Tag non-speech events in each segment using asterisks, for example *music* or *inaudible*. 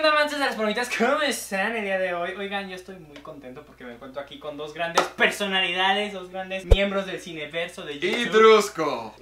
onda, amantes de las palomitas? ¿Cómo están el día de hoy? Oigan, yo estoy muy contento porque me encuentro aquí con dos grandes personalidades, dos grandes miembros del cineverso de Y YouTube. Drusco.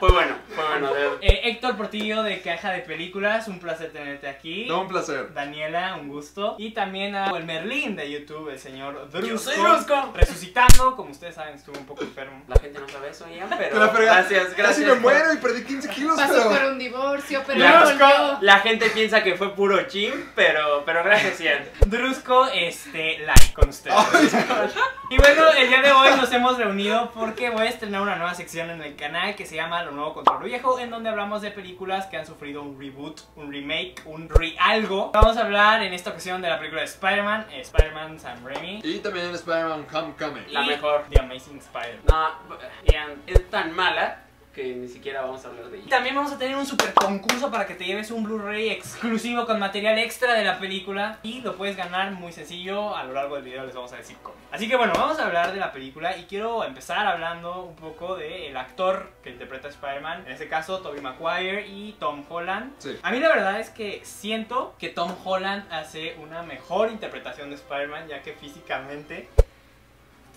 Fue *laughs* bueno, fue bueno. Eh, Héctor Portillo de Caja de Películas, un placer tenerte aquí. No, un placer. Daniela, un gusto. Y también a el Merlín de YouTube, el señor Drusco. Yo soy Drusco. Resucitando, como ustedes saben, estuvo un poco enfermo. La gente no sabe eso, Ian, pero, frega- gracias, gracias. Casi me por- muero y perdí 15 kilos, Pasó pero... por un divorcio, pero La- volvió. La gente piensa que fue puro gym, pero, pero gracias, Ian. Drusco, este, like con ustedes. *laughs* Y bueno, el día de hoy nos hemos reunido porque voy a estrenar una nueva sección en el canal que se llama Lo Nuevo contra lo Viejo, en donde hablamos de películas que han sufrido un reboot, un remake, un re-algo. Vamos a hablar en esta ocasión de la película de Spider-Man, Spider-Man Sam Raimi. Y también Spider-Man Homecoming. La y mejor. The Amazing Spider-Man. No, Ian, es tan mala que ni siquiera vamos a hablar de Y ella. también vamos a tener un super concurso para que te lleves un Blu-ray exclusivo con material extra de la película y lo puedes ganar muy sencillo. A lo largo del video les vamos a decir cómo. Así que bueno, vamos a hablar de la película y quiero empezar hablando un poco del actor que interpreta a Spider-Man, en este caso Tobey Maguire y Tom Holland. Sí. A mí la verdad es que siento que Tom Holland hace una mejor interpretación de Spider-Man ya que físicamente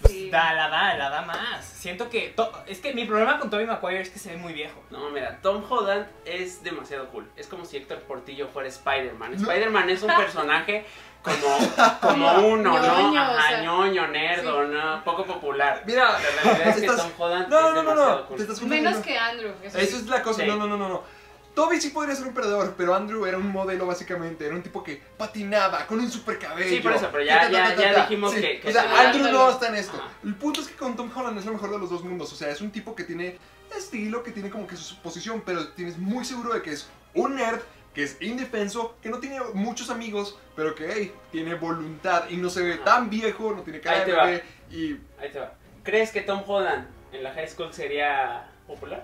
Sí. da, la da, la da más. Siento que to- es que mi problema con Tobey Maguire es que se ve muy viejo. No, mira, Tom Holland es demasiado cool. Es como si Héctor Portillo fuera Spider-Man. No. Spider-Man es un *laughs* personaje como, como uno, ¿no? ñoño, o Ajá, sea. ñoño, nerdo, ¿no? Poco popular. Mira, La realidad es que estás- Tom Holland No, es no, no, demasiado no. cool. Menos que Andrew. eso es la cosa, Sí. no, no, no, no. Toby sí podría ser un perdedor, pero Andrew era un modelo básicamente, era un tipo que patinaba con un super cabello. Sí, por eso, pero ya- Ta, ta, ya- ta, ya dijimos Sí, que- que O sea. Andrew no está en esto. Ajá. El punto es que con Tom Holland es lo mejor de los dos mundos. O sea, es un tipo que tiene estilo, que tiene como que su posición, pero tienes muy seguro de que es un nerd, que es indefenso, que no tiene muchos amigos, pero que, hey, tiene voluntad y no se ve Ajá. tan viejo, no tiene cara de bebé y... Ahí te va. ¿Crees que Tom Holland en la high school sería popular?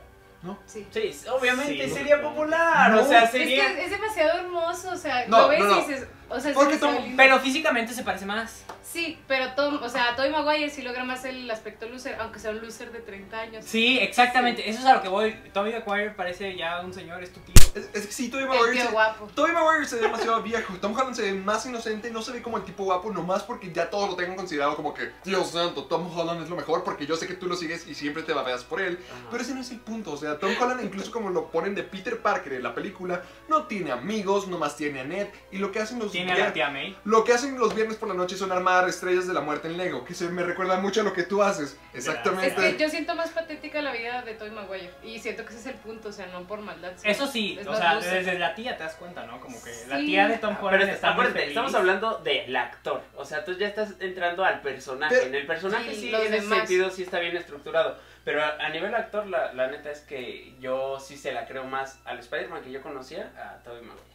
Sí. Sí, obviamente Sí. sería popular. No. O sea, Es sería. que es demasiado hermoso, o sea, No, lo ves no, no. y dices, o sea, Porque demasiado Tom-. Pero físicamente se parece más. Sí, pero Tom, o sea, Tobey Maguire sí logra más el aspecto loser, aunque sea un loser de 30 años. Sí, exactamente. Eso es a lo que voy. Tobey Maguire parece ya un señor, es tu tío. Es, es que sí, Tobey El Maguire... tío se- guapo. Tobey Maguire se ve demasiado viejo, Tom Holland se ve más inocente, no se ve como el tipo guapo, nomás porque ya todos lo tengan considerado como que, Dios santo, Tom Holland es lo mejor porque yo sé que tú lo sigues y siempre te babeas por él. Ajá. Pero ese no es el punto, o sea, Tom Holland incluso como lo ponen de Peter Parker en la película, no tiene amigos, nomás tiene a Ned y lo que hacen los Tiene a la tía May. lo que hacen los viernes por la noche son armar estrellas de la muerte en Lego, que se me recuerda mucho a lo que tú haces. Es Exactamente. que yo siento más patética la vida de Tobey Maguire y siento que ese es el punto, o sea, no por maldad. sino Eso sí, es o sea, desde la tía te das cuenta, ¿no? Como que la tía de Tom Holland Pero está muy acuérdate, feliz. estamos hablando del actor. O sea, tú ya estás entrando al personaje. Pero- en el personaje Sí, en ese sentido sí está bien estructurado. Pero a, a nivel actor, la, la neta es que yo sí se la creo más al Spider-Man que yo conocía a Tobey Maguire.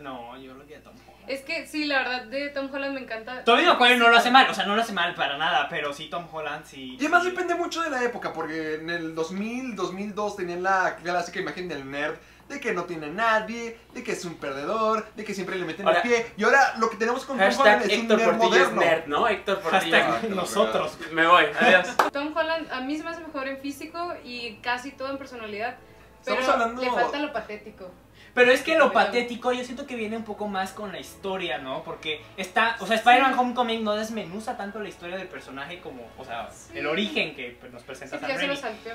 No, yo lo que a Tom Holland. Es que sí, la verdad de Tom Holland me encanta. Tobey Maguire no lo hace mal, o sea, no lo hace mal para nada, pero sí Tom Holland sí. Y además sí. depende mucho de la época, porque en el 2000, 2002 tenían la clásica imagen del nerd de que no tiene a nadie, de que es un perdedor, de que siempre le meten Ahora- el pie. Y ahora lo que tenemos con Tom Hashtag Holland es un Héctor nerd Portillo es moderno. nerd, ¿no? Héctor Portillo. Hashtag nosotros. Me voy, adiós. Tom Holland a mí se me hace mejor en físico y casi todo en personalidad. Pero Estamos hablando- le falta lo patético. Pero es que lo patético yo siento que viene un poco más con la historia, ¿no? Porque está, o sea, Spider-Man Homecoming no desmenuza tanto la historia del personaje como, o sea, Sí. el origen que pues, nos Sí, presenta ya Sam se lo.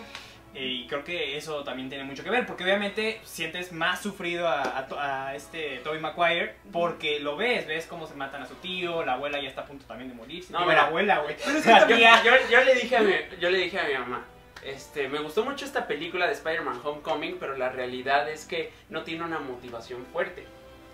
Eh, Y creo que eso también tiene mucho que ver, porque obviamente sientes más sufrido a, a to- a este Tobey Maguire, porque lo ves, ves cómo se matan a su tío, la abuela ya está a punto también de morir. No, la abuela, güey. *laughs* Yo, yo le dije a mi, yo le dije a mi mamá, este, me gustó mucho esta película de Spider-Man Homecoming, pero la realidad es que no tiene una motivación fuerte.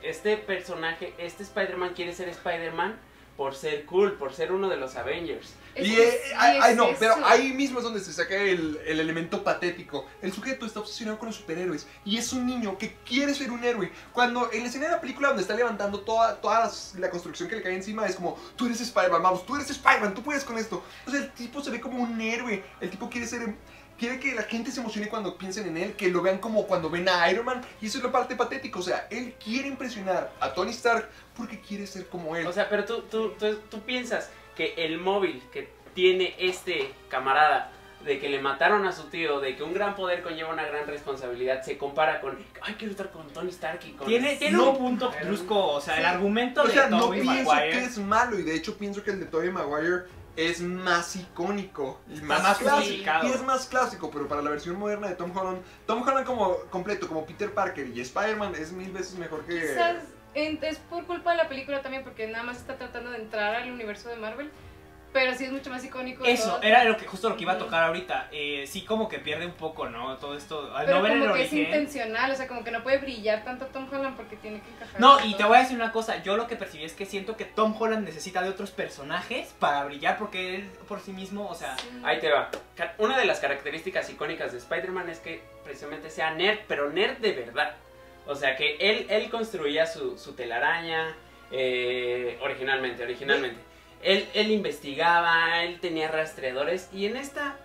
Este personaje, este Spider-Man quiere ser Spider-Man por ser cool, por ser uno de los Avengers. Es Y que eh, sí ay, ay, es no, eso. pero ahí mismo es donde se saca el, el elemento patético. El sujeto está obsesionado con los superhéroes y es un niño que quiere ser un héroe. Cuando en la escena de la película donde está levantando toda, toda las- la construcción que le cae encima es como, tú eres Spider-Man, vamos, tú eres Spider-Man, tú puedes con esto. O sea, el tipo se ve como un héroe, el tipo quiere ser... Quiere que la gente se emocione cuando piensen en él, que lo vean como cuando ven a Iron Man. Y eso es la parte patética. O sea, él quiere impresionar a Tony Stark porque quiere ser como él. O sea, pero tú, tú, tú, tú piensas que el móvil que tiene este camarada de que le mataron a su tío, de que un gran poder conlleva una gran responsabilidad, se compara con, ay, quiero estar con Tony Stark y con... Tiene, tiene No. un punto brusco, o sea, el argumento O de sea, no Tobey pienso Maguire que es malo y de hecho pienso que el de Tobey Maguire es más icónico y más, más clásico. Y es más clásico, pero para la versión moderna de Tom Holland, Tom Holland como completo, como Peter Parker y Spider-Man es mil veces mejor que... Quizás es por culpa de la película también, porque nada más está tratando de entrar al universo de Marvel. Pero sí es mucho más icónico. de Eso, todo. era lo que, justo lo que iba a tocar ahorita. Eh, sí, como que pierde un poco, ¿no? Todo esto. Al Pero no ver el como que es intencional, o sea, como que no puede brillar tanto Tom Holland porque tiene que encajar. No, y te voy a decir una cosa. Yo lo que percibí es que siento que Tom Holland necesita de otros personajes para brillar, porque él por sí mismo, o sea. Sí. Ahí te va. Una de las características icónicas de Spider-Man es que precisamente sea nerd, pero nerd de verdad. O sea, que él, él construía su, su telaraña eh, originalmente, originalmente. Él, él investigaba, él tenía rastreadores y en esta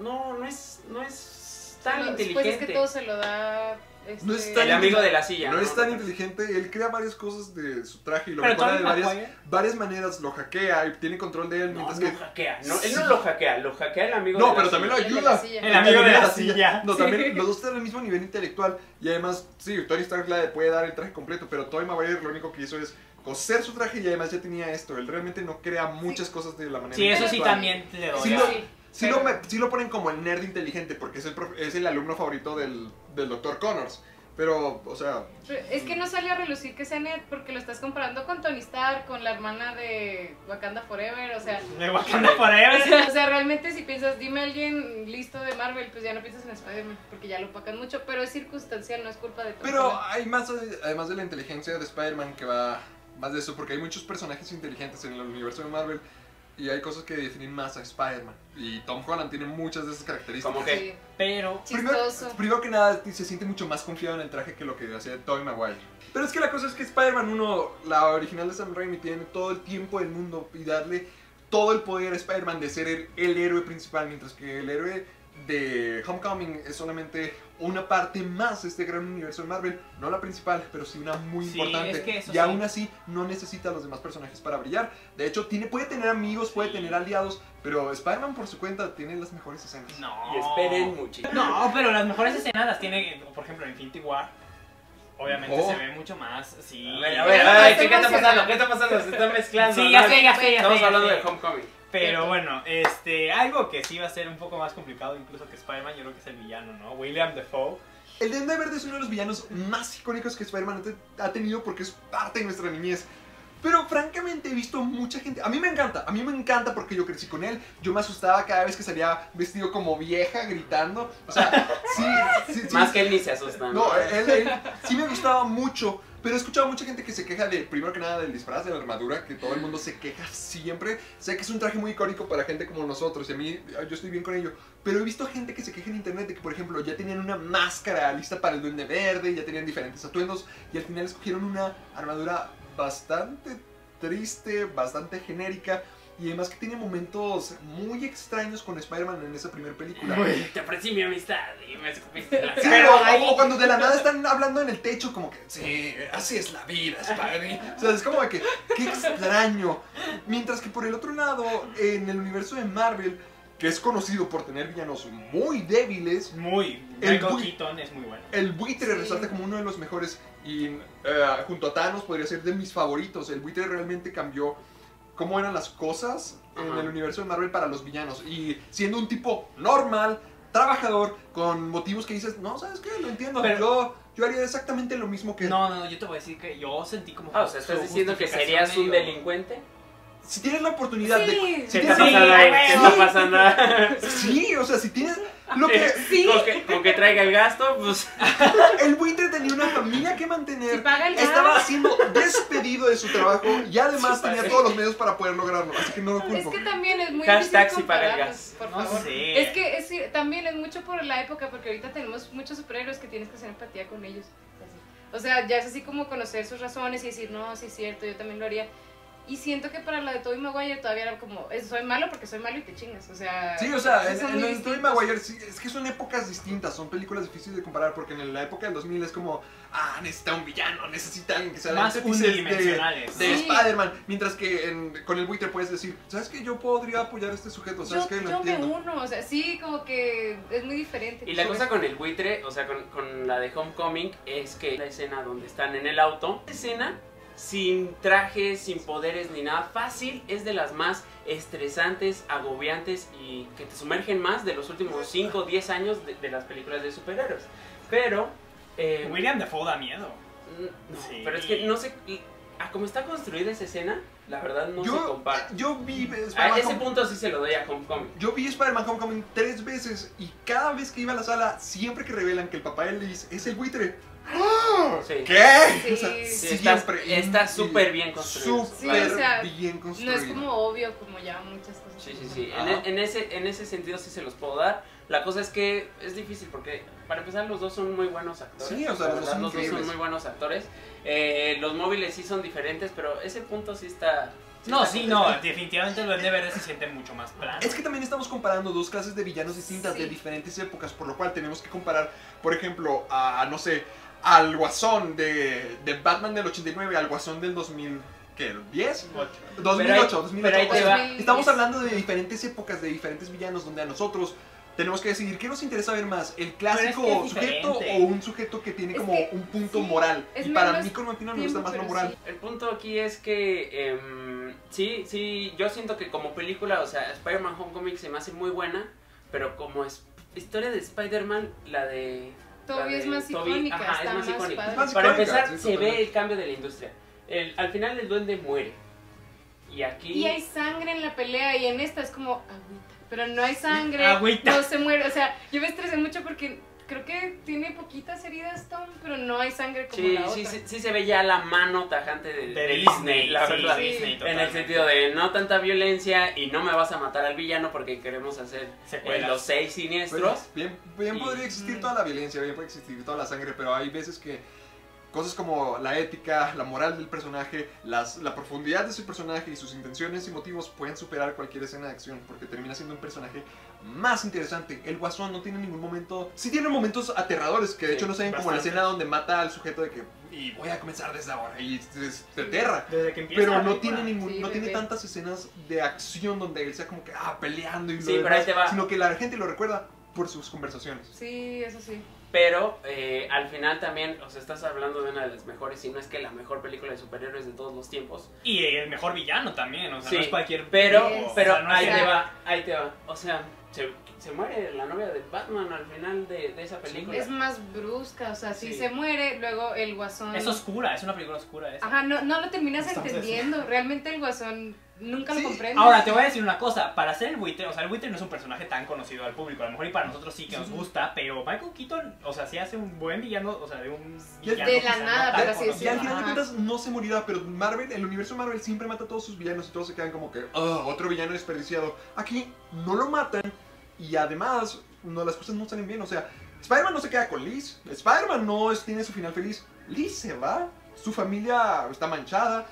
no, no es, no es tan Pero inteligente. Después es que todo se lo da. Este, No es tan El amigo de la silla. No es tan inteligente, él crea varias cosas de su traje y lo Pero mejora de varias, varias maneras, lo hackea y tiene control de él, No, mientras no que... hackea. No, él no lo hackea, lo hackea el amigo No, de la pero silla. también lo El de ayuda. El amigo de la silla. No, Sí. también los dos están al mismo nivel intelectual y además, sí, Tony Stark le puede dar el traje completo, pero Tobey Maguire lo único que hizo es coser su traje y además ya tenía esto. Él realmente no crea muchas cosas de la manera Sí, eso sí también le doy. Sí, lo- Sí, pero- lo, me- sí lo ponen como el nerd inteligente porque es el, prof- es el alumno favorito del, del Dr. Connors. Pero, o sea, pero Es que no sale a relucir que sea Ned porque lo estás comparando con Tony Stark, con la hermana de Wakanda Forever, o sea. De Wakanda *laughs* O Forever. sea, o sea, realmente si piensas, dime a alguien listo de Marvel, pues ya no piensas en Spider-Man, porque ya lo opacan mucho, pero es circunstancial, no es culpa de Tom Pero hay más, además de la inteligencia de Spider-Man, que va más de eso, porque hay muchos personajes inteligentes en el universo de Marvel y hay cosas que definen más a Spider-Man. Y Tom Holland tiene muchas de esas características. ¿Cómo qué? Sí, Pero. Primero, primero que nada, se siente mucho más confiado en el traje que lo que hacía Tobey Maguire. Pero es que la cosa es que Spider-Man 1, la original de Sam Raimi, tiene todo el tiempo del mundo y darle todo el poder a Spider-Man de ser el, el héroe principal, mientras que el héroe de Homecoming es solamente una parte más de este gran universo de Marvel, no la principal, pero sí una muy Sí, importante. es que eso y sí. aún así no necesita a los demás personajes para brillar. De hecho, tiene, puede tener amigos, puede tener aliados, pero Spider-Man por su cuenta tiene las mejores escenas. No. Y esperen muchísimo. No, pero las mejores escenas las tiene, por ejemplo, en Infinity War. Obviamente Oh. se ve mucho más, sí. A ver, a ver, a ver, ¿qué, qué está pasando? ¿Qué está pasando? Se están mezclando. Sí, ya sé, ya sé, ya Estamos hablando ya de. Homecoming. Pero bueno, este, algo que sí va a ser un poco más complicado incluso que Spider-Man, yo creo que es el villano, ¿no? William Defoe. El Duende Verde es uno de los villanos más icónicos que Spider-Man ha te- ha tenido porque es parte de nuestra niñez. Pero francamente he visto mucha gente. A mí me encanta, a mí me encanta porque yo crecí con él. Yo me asustaba cada vez que salía vestido como vieja gritando. O sea, sí, sí, sí. Más que él ni se asusta. No, él, él sí me gustaba mucho. Pero he escuchado mucha gente que se queja de, primero que nada, del disfraz de la armadura, que todo el mundo se queja siempre. Sé que es un traje muy icónico para gente como nosotros, y a mí, yo estoy bien con ello. Pero he visto gente que se queja en internet de que, por ejemplo, ya tenían una máscara lista para el duende verde, ya tenían diferentes atuendos, y al final escogieron una armadura bastante triste, bastante genérica, y además que tiene momentos muy extraños con Spider-Man en esa primera película. Te ofrecí mi amistad y me escupiste la Sí, Pero o, ahí- o cuando de la nada están hablando en el techo, como que, sí, así es la vida, Spidey. O sea, es como que, qué extraño. Mientras que por el otro lado, en el universo de Marvel, que es conocido por tener villanos muy débiles, Muy. El Keaton es muy bueno. el buitre Sí. resalta como uno de los mejores. Y eh, junto a Thanos podría ser de mis favoritos. El buitre realmente cambió cómo eran las cosas en Ajá. el universo de Marvel para los villanos. Y siendo un tipo normal, trabajador, con motivos que dices, no, ¿sabes qué? Lo entiendo. Pero- yo, yo haría exactamente lo mismo que... No, no, yo te voy a decir que yo sentí como. Ah, o sea, ¿estás diciendo que serías un delincuente? Si tienes la oportunidad de... Sí, si ¿Qué tienes- está Sí, pasando ahí? a ¿Qué huevo. está pasando? Sí, o sea, si tienes... Lo que... *laughs* sí. Con que, con que traiga el gasto, pues. *laughs* El buitre tenía una familia que mantener. Si paga el gas. Estaba siendo despedido de su trabajo y además Sí, tenía todos los medios para poder lograrlo. Así que no lo Es culpo. que también es muy Hashtag difícil si paga el gas. por No favor. sé. Es que es, que también es mucho por la época, porque ahorita tenemos muchos superhéroes que tienes que hacer empatía con ellos. O sea, ya es así como conocer sus razones y decir, no, sí es cierto, yo también lo haría. Y siento que para la de Tobey Maguire todavía era como, es- soy malo porque soy malo y te chingas. O sea, Sí, o sea, en, en el Tobey. Maguire sí, es que son épocas distintas, son películas difíciles de comparar porque en la época del 2000 es como, ah, necesita un villano, necesita alguien que sea Más antítesis de, unidimensionales. de Sí. Spider-Man, mientras que en- con el buitre puedes decir, ¿sabes qué? Yo podría apoyar a este sujeto, ¿sabes Yo, qué? Yo me uno, o sea, sí, como que es muy diferente. Y la cosa con el buitre, o sea, con, con la de Homecoming, es que la escena donde están en el auto, escena sin trajes, sin poderes ni nada, fácil, es de las más estresantes, agobiantes y que te sumergen más de los últimos 5 o 10 años de, de las películas de superhéroes. Pero... eh, William Defoe da miedo. no, Sí. Pero es que no sé... A cómo está construida esa escena, la verdad no se Yo, compara. yo vi A ese Home- punto sí se lo doy a Homecoming. Yo vi Spider-Man Homecoming tres veces y cada vez que iba a la sala, siempre que revelan que el papá de Liz es el buitre. ¡Ah! Sí. ¿Qué? Sí. O sea, Sí, está- siempre. está y- súper bien construido. Súper Sí, o sea, bien No construido. es como obvio, como ya muchas cosas. Sí, sí, sí. En, e- en ese, en ese sentido sí se los puedo dar. La cosa es que es difícil porque, para empezar, los dos son muy buenos actores. Sí, o sea, los dos verdad, son los dos son muy buenos actores. Eh, los móviles sí son diferentes, pero ese punto sí está... No, sí, no, definitivamente el Duende Verde se siente mucho más plano. Es que también estamos comparando dos clases de villanos distintas Sí. de diferentes épocas, por lo cual tenemos que comparar, por ejemplo, a, no sé, al Guasón de, de Batman del 89 al Guasón del 2000, ¿qué? ¿10? 2008, 2008. pero ahí O te sea, estamos hablando de diferentes épocas, de diferentes villanos, donde a nosotros tenemos que decidir qué nos interesa ver más, el clásico Pero es que es sujeto o un sujeto que tiene Es como que, un punto sí, moral. Y para mí, con Martina, me gusta más lo moral. sí. El punto aquí es que em, sí, sí, yo siento que como película, o sea, Spider-Man Homecoming se me hace muy buena, pero como es historia de Spider-Man, la de... Todavía es más Tobey, icónica, ajá, está es más más icónica. padre. Es más Para icónica, empezar, sí, se ve el cambio de la industria. El- al final el duende muere. Y aquí... Y hay sangre en la pelea y en esta es como agüita. Pero no hay sangre, Agüita. no se muere. O sea, yo me estresé mucho porque creo que tiene poquitas heridas Tom, pero no hay sangre como Sí, la sí, otra. sí, sí se ve ya la mano tajante de, de de Disney, la sí, verdad. Disney, Sí. En el sentido de no tanta violencia y no me vas a matar al villano porque queremos hacer eh, los seis siniestros. Pues, bien bien Y- podría existir Mm. toda la violencia, bien puede existir toda la sangre, pero hay veces que cosas como la ética, la moral del personaje, las, la profundidad de su personaje y sus intenciones y motivos pueden superar cualquier escena de acción porque termina siendo un personaje más interesante. El guasón no tiene ningún momento... Sí tiene momentos aterradores que de Sí, hecho no se ven como la escena donde mata al sujeto de que y voy a comenzar desde ahora y te aterra. Desde que empieza Pero no tiene ningún, Sí, no tiene tantas escenas de acción donde él sea como que ah peleando y lo Sí, pero ahí demás, te va. sino que la gente lo recuerda por sus conversaciones. Sí, eso sí. Pero eh, al final también, o sea, estás hablando de una de las mejores, si no es que la mejor película de superhéroes de todos los tiempos. Y el mejor villano también, o sea, Sí, no es cualquier. Pero, Yes. pero o sea, no es ahí te va, ahí te va. O sea, se, se muere la novia de Batman al final de, de esa película. Es más brusca, o sea, si Sí. se muere, luego el guasón. Es oscura, es una película oscura esa. Ajá, no, no lo terminas entendiendo. *laughs* Realmente el guasón nunca Sí. lo comprendes. Ahora te voy a decir una cosa, para ser el buitre, o sea, el buitre no es un personaje tan conocido al público, a lo mejor y para nosotros sí que nos gusta, pero Michael Keaton, o sea, sí hace un buen villano, o sea, de un De villano la quizá no nada, tan pero sí es Y al final de cuentas no se morirá, pero Marvel, el universo Marvel siempre mata a todos sus villanos y todos se quedan como que, "Ah, otro villano desperdiciado. Aquí no lo matan y además no, las cosas no salen bien. O sea, Spider-Man no se queda con Liz, Spider-Man no es- tiene su final feliz. Liz se va, su familia está manchada,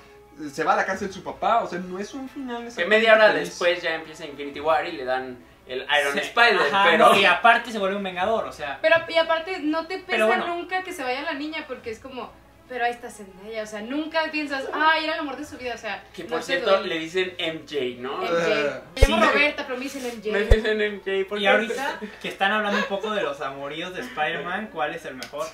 se va a la cárcel su papá, o sea, no es un final Que media hora feliz. después ya empieza Infinity War y le dan el Iron Sí, Spider, ajá, pero... y aparte se vuelve un vengador, o sea, Pero, y aparte, no te pesa bueno. nunca que se vaya la niña porque es como, pero ahí está Zendaya. O sea, nunca piensas, ay, era el amor de su vida. O sea, Que por cierto le dicen MJ, ¿no? MJ. Me llamo sí. Roberta, pero me dicen MJ. *laughs* Me dicen MJ porque... y ahorita que están hablando un poco de los amoríos de Spider-Man, ¿cuál es el mejor?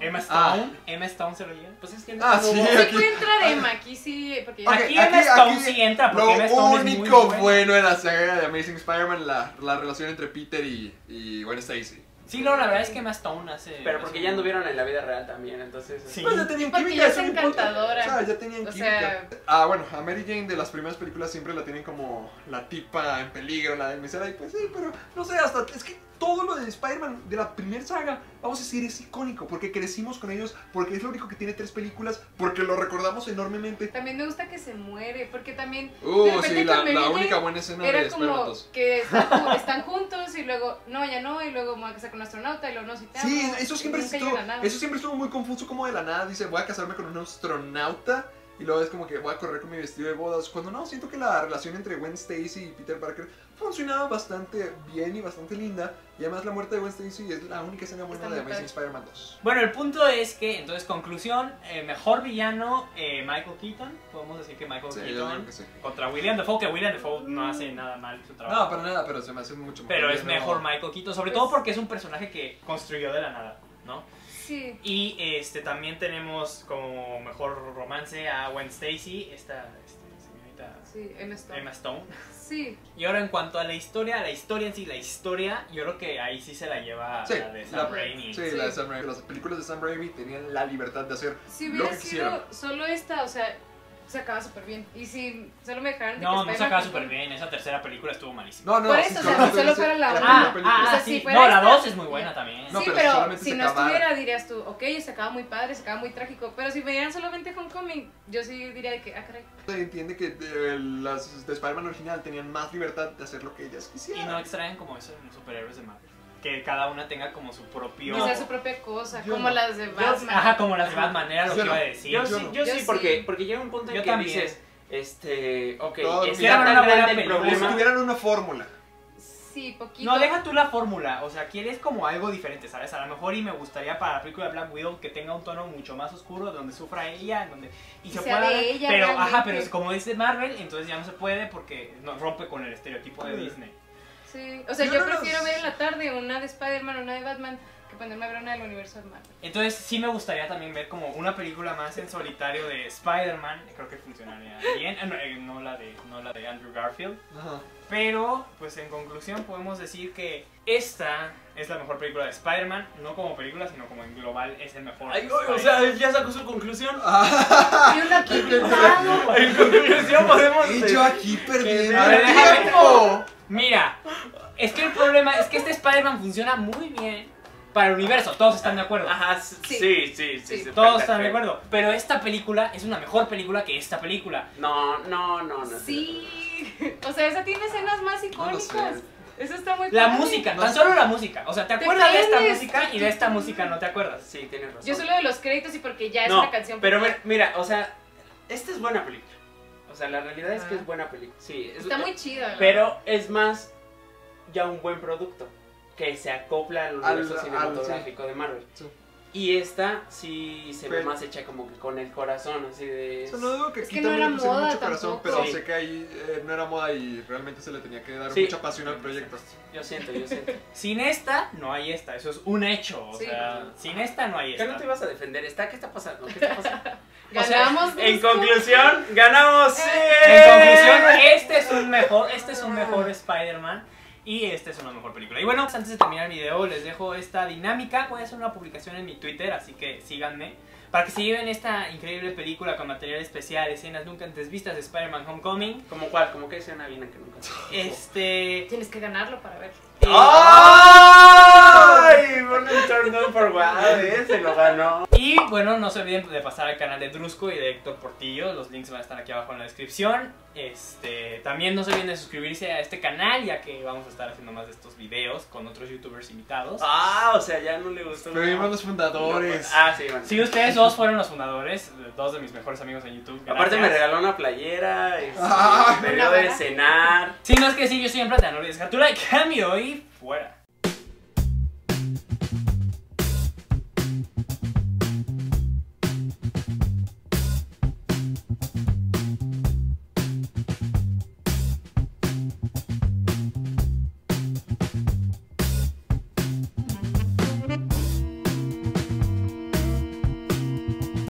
Emma Ah. Stone, Emma Stone se lo lleva. Pues es que Ah, no sí. hubo- Sí aquí- puede entrar Emma, aquí sí, porque ya... Ok, aquí, aquí- Emma Stone aquí sí entra, porque Lo Emma Stone es muy único bueno en la saga de Amazing Spider-Man, la, la relación entre Peter y, y Gwen Stacy. Sí, no, la verdad es que Emma Stone hace... Pero porque ya anduvieron en la vida real también, entonces... Sí. Pues ya tenían Porque química, es no encantadora. O sea, ya tenían O química. sea- Ah, bueno, a Mary Jane de las primeras películas siempre la tienen como la tipa en peligro, la del mesera. Y pues sí, pero no sé, hasta. Es que todo lo de Spider-Man de la primera saga, vamos a decir, es icónico. Porque crecimos con ellos, porque es lo único que tiene tres películas, porque lo recordamos enormemente. También me gusta que se muere, porque también de Uh, repente sí, la, Mary la Jane única buena escena de era Spider-Man como 2. que están, ju- están juntos y luego, no, ya no, y luego me voy a casar con un astronauta y luego no, si te Sí, amo, eso y siempre estuvo, eso siempre estuvo muy confuso como de la nada. Dice, voy a casarme con un astronauta Y luego es como que voy a correr con mi vestido de bodas. Cuando no, siento que la relación entre Gwen Stacy y Peter Parker funcionaba bastante bien y bastante linda. Y además la muerte de Gwen Stacy es la única escena buena Está de Amazing. Spider-Man 2. Bueno, el punto es que, entonces, conclusión, eh, mejor villano, eh, Michael Keaton. Podemos decir que Michael Sí, yo Keaton que sí. contra William Dafoe, que William Dafoe no hace nada mal su trabajo. No, para nada, pero se me hace mucho mejor. pero es mejor Michael Keaton, sobre Pues- todo porque es un personaje que construyó de la nada, ¿no? Sí. Y este también tenemos como mejor romance a Gwen Stacy, esta este, señorita Sí, Emma Stone. Emma Stone. *laughs* Sí. Y ahora en cuanto a la historia, la historia en sí, la historia, yo creo que ahí sí se la lleva Sí, la de Sam la- Raimi. Sí, Sí. la de Sam Raimi. Las películas de Sam Raimi tenían la libertad de hacer Si lo que sido quisieran. solo esta, o sea, se acaba súper bien. Y si solo me dejaran de No, que no se acaba súper bien, esa tercera película estuvo malísima. No, no, Por sí, eso, o sea, solo fuera la una. Ah, ah, O sea, sí. si fuera no, la esta- 2 es muy buena también. No, sí, pero pero, si no acabara. estuviera dirías tú, ok, se acaba muy padre, se acaba muy trágico. Pero si veían solamente Homecoming, yo sí diría de que, ah, caray. Se entiende que eh, las de Spider-Man original tenían más libertad de hacer lo que ellas Y quisieran. no extraen como eso en los superhéroes de Marvel. Que cada una tenga como su propio... Que sea su propia cosa, yo como no. las de Yo- Batman. Ajá, como las de Batman, era lo Yo que no. iba a decir. Yo, Yo sí, no. yo Yo sí, sí. porque, porque llega un punto en Yo que también. dices, este, ok, está bien. tan Una buena grande el si tuvieran una fórmula. Sí, poquito. No, deja tú la fórmula, o sea, quieres como algo diferente, ¿sabes? A lo mejor y me gustaría para la película de Black Widow que tenga un tono mucho más oscuro, donde sufra ella, en donde y Y se pueda pero ajá, pero es como dice Marvel, entonces ya no se puede porque no, rompe con el estereotipo de. Disney. Sí, o sea, Yo yo, no prefiero los- ver en la tarde una de Spider-Man o una de Batman ponerme a ver una del universo de Marvel. Entonces sí me gustaría también ver como una película más en solitario de Spider-Man, creo que funcionaría bien, Eh, no, eh, no la de no la de Andrew Garfield, Ajá. pero pues en conclusión podemos decir que esta es la mejor película de Spider-Man, no como película, sino como en global es el mejor. Ay, o sea, ya sacó su conclusión. *laughs* Y uno aquí pintado. En conclusión podemos Y yo aquí perdiendo el tiempo. Mira, es que el problema es que este Spider-Man funciona muy bien para el universo, todos están de acuerdo. Ajá, Sí. sí, sí, sí. Todos están de acuerdo. Pero esta película es una mejor película que esta película. No, no, no, no. Sí. O sea, esa tiene escenas más No icónicas. sé. Eso está muy La padre. música, No tan solo la música. O sea, te acuerdas de esta música y de esta música no te acuerdas. Sí, tienes razón. Yo solo de los créditos y porque ya es no, una canción. pero popular. mira, o sea, esta es buena película. O sea, la realidad es que Ah. es buena película. Sí, es, Está muy chida. ¿no? Pero es más ya un buen producto que se acopla al Al- universo al- cinematográfico de Marvel. Sí. Y esta sí se ve Pero- más hecha como que con el corazón, así de... O sea, no digo que Es aquí que no también le pusieron moda mucho corazón, tampoco. pero Sí. sé que ahí eh, no era moda y realmente se le tenía que dar Sí. mucha pasión al proyecto. Yo siento, yo siento. *laughs* Sin esta, no hay esta. Eso es un hecho. O Sí. sea, sin esta, no hay ¿Qué esta. no te ibas a defender? ¿Está? ¿Qué está pasando? ¿Qué está pasando? *laughs* o sea, Ganamos. en conclusión, ganamos. ¡sí! En conclusión, este es un mejor, este es un mejor Spider-Man y este es una mejor película. Y bueno, antes de terminar el video, les dejo esta dinámica. Voy a hacer una publicación en mi Twitter, así que síganme. Para que se lleven esta increíble película con material especial, escenas nunca antes vistas de Spider-Man Homecoming. ¿Como cuál? ¿Como qué escena viene que nunca Este. Tienes que ganarlo para ver. eh, ¡Ay! Bueno, turn ¿eh? Se lo ganó. Y bueno, no se olviden de pasar al canal de Drusco y de Héctor Portillo. Los links van a estar aquí abajo en la descripción. Este, también no se olviden de suscribirse a este canal, ya que vamos a estar haciendo más de estos videos con otros youtubers invitados. Ah, o sea, ya no le gustó. Pero vimos los fundadores. Ah, sí, bueno. Si ustedes dos fueron los fundadores, dos de mis mejores amigos en YouTube. Aparte me regaló una playera, este, Ah, me dio de cenar. Si no es que sí, yo soy en plata, no olvides dejar tu like, cambio y fuera.